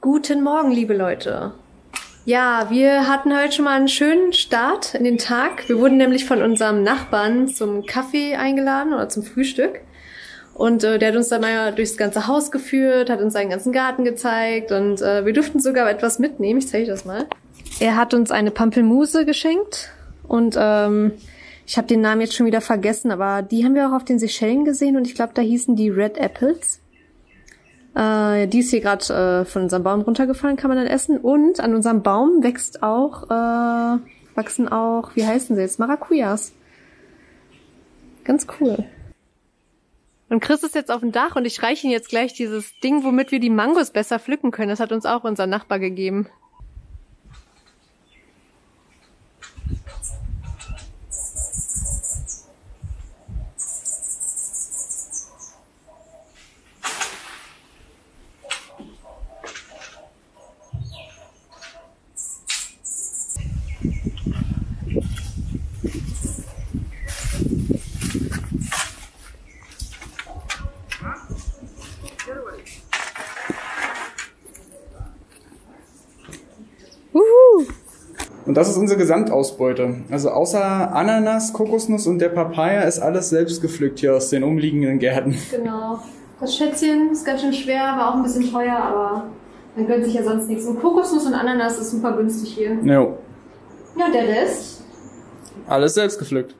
Guten Morgen, liebe Leute. Ja, wir hatten heute schon mal einen schönen Start in den Tag. Wir wurden nämlich von unserem Nachbarn zum Kaffee eingeladen oder zum Frühstück. Und äh, der hat uns dann mal durchs ganze Haus geführt, hat uns seinen ganzen Garten gezeigt und äh, wir durften sogar etwas mitnehmen. Ich zeige das mal. Er hat uns eine Pampelmuse geschenkt und ähm, ich habe den Namen jetzt schon wieder vergessen, aber die haben wir auch auf den Seychellen gesehen und ich glaube, da hießen die Red Apples. Äh, die ist hier gerade äh, von unserem Baum runtergefallen, kann man dann essen. Und an unserem Baum wächst auch, äh, wachsen auch, wie heißen sie jetzt? Maracujas. Ganz cool. Und Chris ist jetzt auf dem Dach und ich reiche ihm jetzt gleich dieses Ding, womit wir die Mangos besser pflücken können. Das hat uns auch unser Nachbar gegeben. Das ist unsere Gesamtausbeute. Also außer Ananas, Kokosnuss und der Papaya ist alles selbst gepflückt hier aus den umliegenden Gärten. Genau. Das Schätzchen ist ganz schön schwer, war auch ein bisschen teuer, aber man gönnt sich ja sonst nichts. Und Kokosnuss und Ananas ist super günstig hier. Jo. Ja, der Rest? Alles selbst gepflückt.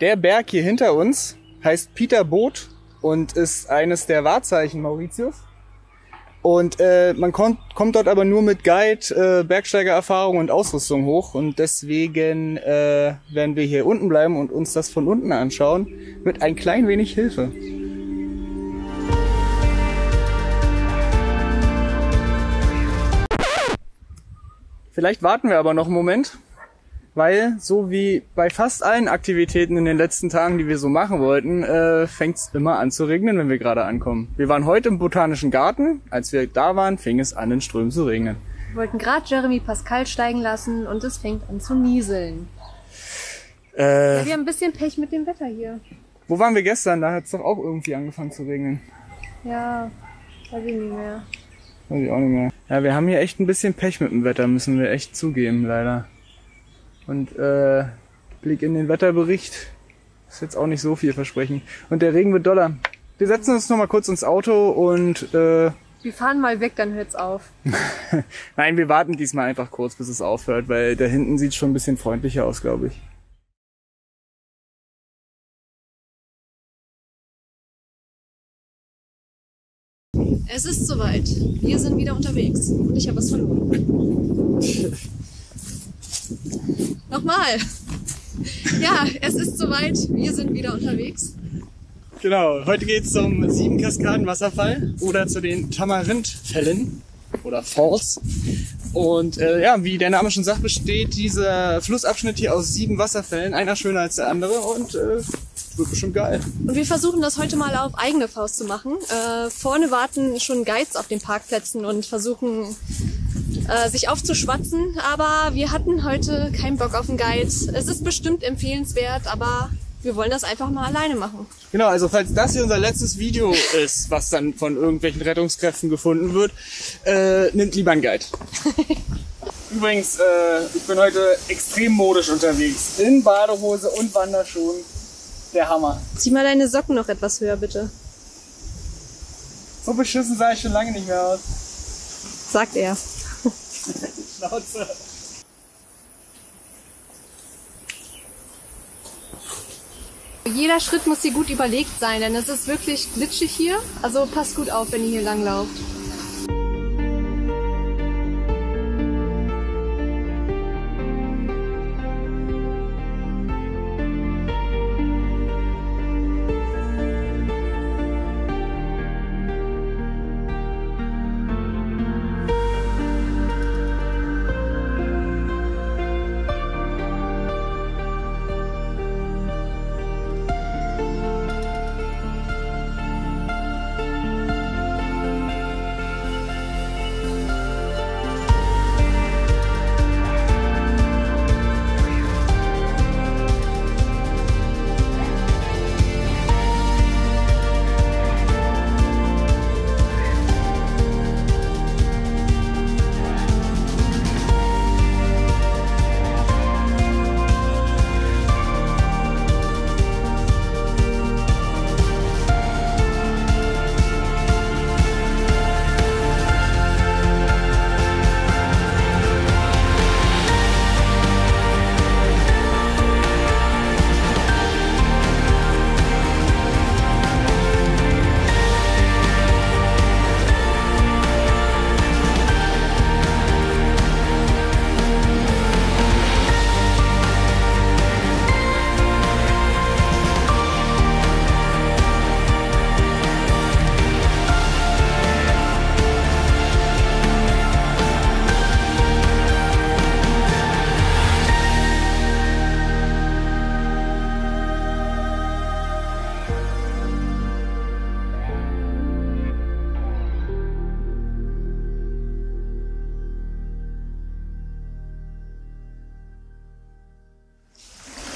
Der Berg hier hinter uns heißt Peter Boot und ist eines der Wahrzeichen Mauritius. Und äh, man kommt, kommt dort aber nur mit Guide, äh, Bergsteigererfahrung und Ausrüstung hoch. Und deswegen äh, werden wir hier unten bleiben und uns das von unten anschauen, mit ein klein wenig Hilfe. Vielleicht warten wir aber noch einen Moment, weil so wie bei fast allen Aktivitäten in den letzten Tagen, die wir so machen wollten, äh, fängt es immer an zu regnen, wenn wir gerade ankommen. Wir waren heute im Botanischen Garten. Als wir da waren, fing es an, in Strömen zu regnen. Wir wollten gerade Jeremy Pascal steigen lassen und es fängt an zu nieseln. Äh, Ja, wir haben ein bisschen Pech mit dem Wetter hier. wo waren wir gestern? Da hat es doch auch irgendwie angefangen zu regnen. Ja, weiß ich nicht mehr. Weiß ich auch nicht mehr. Ja, wir haben hier echt ein bisschen Pech mit dem Wetter, müssen wir echt zugeben, leider. Und äh, Blick in den Wetterbericht ist jetzt auch nicht so viel versprechen. Und der Regen wird doller. Wir setzen uns noch mal kurz ins Auto und äh, Wir fahren mal weg, dann hört's auf. nein, wir warten diesmal einfach kurz, bis es aufhört, weil da hinten sieht schon ein bisschen freundlicher aus, glaube ich. Es ist soweit. Wir sind wieder unterwegs. Und ich habe was verloren. Nochmal. Ja, es ist soweit. Wir sind wieder unterwegs. Genau, heute geht's zum sieben Kaskaden Wasserfall oder zu den Tamarindfällen oder Falls. Und äh, ja, wie der Name schon sagt, besteht dieser Flussabschnitt hier aus sieben Wasserfällen, einer schöner als der andere und äh, wird bestimmt geil. Und wir versuchen das heute mal auf eigene Faust zu machen. Äh, vorne warten schon Guides auf den Parkplätzen und versuchen äh, sich aufzuschwatzen. Aber wir hatten heute keinen Bock auf einen Guide. Es ist bestimmt empfehlenswert, aber wir wollen das einfach mal alleine machen. Genau, also falls das hier unser letztes Video ist, was dann von irgendwelchen Rettungskräften gefunden wird, äh, nimmt lieber einen Guide. Übrigens, äh, ich bin heute extrem modisch unterwegs. In Badehose und Wanderschuhen. Der Hammer. Zieh mal deine Socken noch etwas höher, bitte. So beschissen sah ich schon lange nicht mehr aus. Sagt er. Schnauze. Jeder Schritt muss hier gut überlegt sein, denn es ist wirklich glitschig hier. Also passt gut auf, wenn ihr hier langlauft.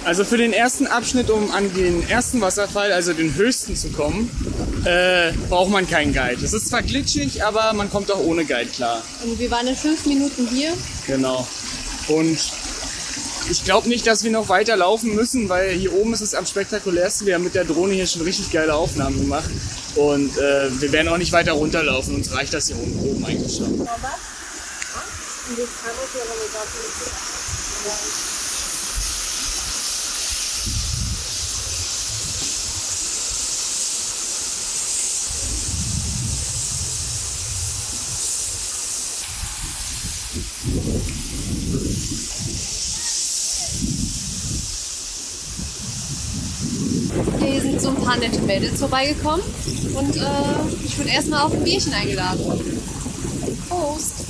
Also für den ersten Abschnitt, um an den ersten Wasserfall, also den höchsten zu kommen, äh, braucht man keinen Guide. Es ist zwar glitschig, aber man kommt auch ohne Guide klar. Und wir waren in fünf Minuten hier. Genau. Und ich glaube nicht, dass wir noch weiter laufen müssen, weil hier oben ist es am spektakulärsten. Wir haben mit der Drohne hier schon richtig geile Aufnahmen gemacht. Und äh, wir werden auch nicht weiter runterlaufen. Uns reicht das hier oben, oben eigentlich schon. Hier sind so ein paar nette Mädels vorbeigekommen und äh, ich wurde erstmal auf ein Bierchen eingeladen. Prost!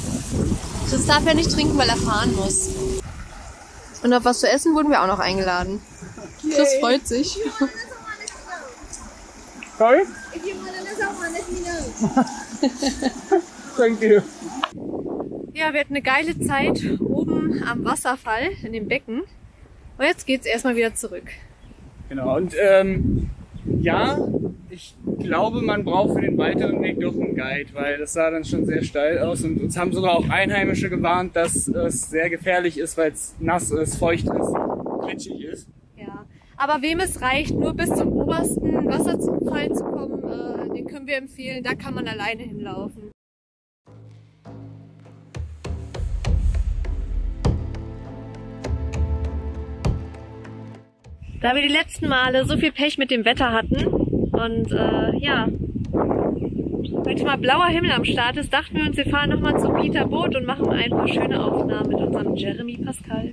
Chris darf ja nicht trinken, weil er fahren muss. Und auf was zu essen wurden wir auch noch eingeladen. Chris freut sich. Sorry? If you want another one, let me know. Thank you. Ja, wir hatten eine geile Zeit oben am Wasserfall in dem Becken. Und jetzt geht's erstmal wieder zurück. Genau, und ähm, ja, ich glaube, man braucht für den weiteren Weg doch einen Guide, weil das sah dann schon sehr steil aus und uns haben sogar auch Einheimische gewarnt, dass es sehr gefährlich ist, weil es nass ist, feucht ist, glitschig ist. Ja. Aber wem es reicht, nur bis zum obersten Wasserfall zu kommen, äh, den können wir empfehlen. Da kann man alleine hinlaufen. Da wir die letzten Male so viel Pech mit dem Wetter hatten und äh, ja, heute mal blauer Himmel am Start ist, dachten wir uns, wir fahren nochmal zum Peter Boot und machen ein paar schöne Aufnahmen mit unserem Jeremy Pascal.